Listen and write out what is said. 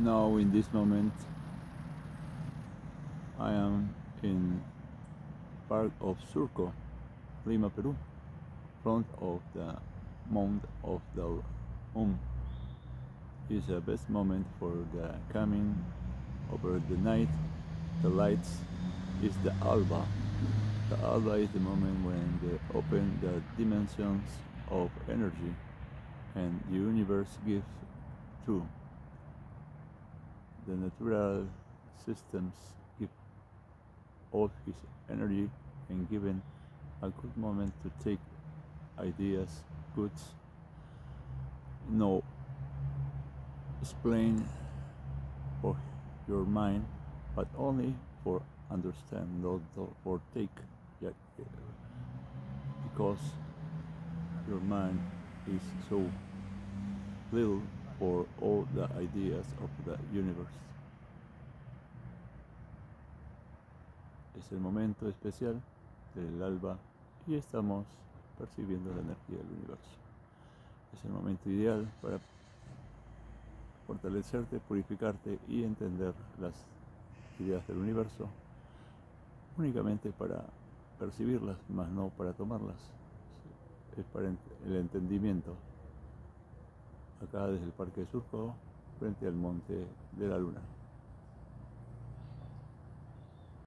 Now, in this moment, I am in Park of Surco, Lima, Peru, front of the Mount of the Um. Is the best moment for the coming over the night. The lights is the alba. The alba is the moment when they open the dimensions of energy and the universe gives too. The natural systems give all his energy and given a good moment to take ideas, goods, no explain for your mind, but only for understand, not for take, because your mind is so little for all the ideas of the universe. Es el momento especial del alba y estamos percibiendo la energía del universo. Es el momento ideal para fortalecerte, purificarte y entender las ideas del universo únicamente para percibirlas, más no para tomarlas. Es para el entendimiento. Acá desde el Parque Surco, frente al Monte de la Luna.